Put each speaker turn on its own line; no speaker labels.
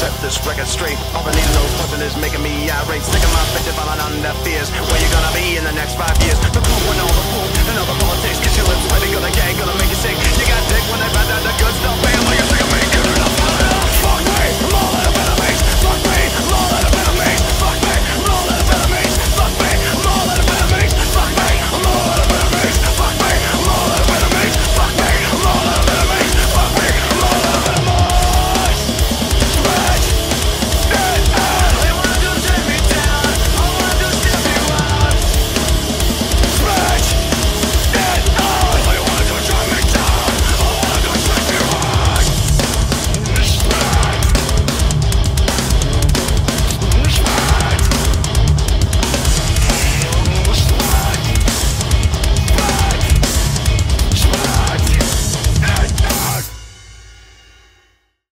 set this record straight. All I need no fucking is making me irate. Sticking my finger.